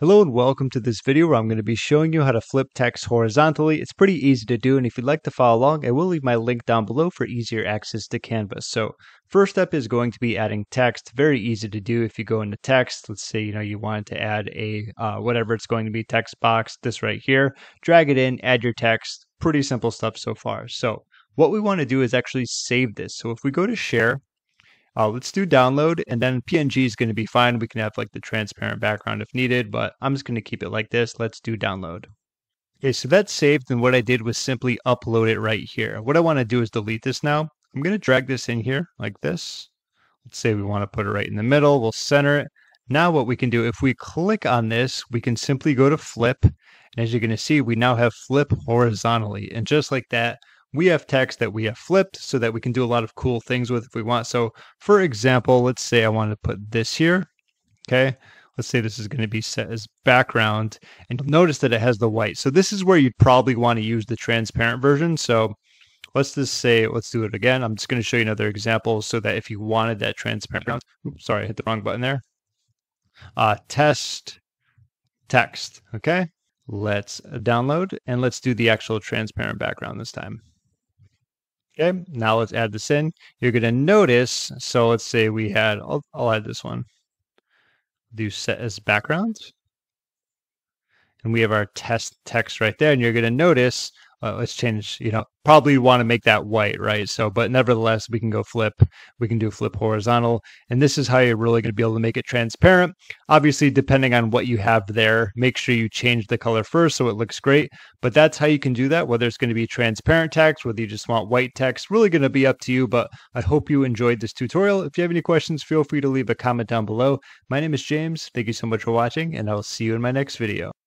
Hello and welcome to this video where I'm going to be showing you how to flip text horizontally. It's pretty easy to do and if you'd like to follow along, I will leave my link down below for easier access to Canvas. So first step is going to be adding text. Very easy to do if you go into text. Let's say you know you wanted to add a uh, whatever it's going to be text box, this right here. Drag it in, add your text. Pretty simple stuff so far. So what we want to do is actually save this. So if we go to share, uh, let's do download and then PNG is going to be fine. We can have like the transparent background if needed, but I'm just going to keep it like this. Let's do download. Okay, so that's saved and what I did was simply upload it right here. What I want to do is delete this now. I'm going to drag this in here like this. Let's say we want to put it right in the middle. We'll center it. Now what we can do, if we click on this, we can simply go to flip. And as you're going to see, we now have flip horizontally. And just like that, we have text that we have flipped so that we can do a lot of cool things with if we want. So for example, let's say I wanted to put this here. Okay. Let's say this is going to be set as background and you'll notice that it has the white. So this is where you'd probably want to use the transparent version. So let's just say, let's do it again. I'm just going to show you another example so that if you wanted that transparent, oops, sorry, I hit the wrong button there. Uh, test text. Okay. Let's download and let's do the actual transparent background this time. Okay, now let's add this in. You're going to notice, so let's say we had, I'll, I'll add this one. Do set as background. And we have our test text right there. And you're going to notice uh, let's change, you know, probably want to make that white, right? So, but nevertheless, we can go flip, we can do flip horizontal. And this is how you're really going to be able to make it transparent. Obviously, depending on what you have there, make sure you change the color first so it looks great. But that's how you can do that, whether it's going to be transparent text, whether you just want white text, really going to be up to you. But I hope you enjoyed this tutorial. If you have any questions, feel free to leave a comment down below. My name is James. Thank you so much for watching, and I will see you in my next video.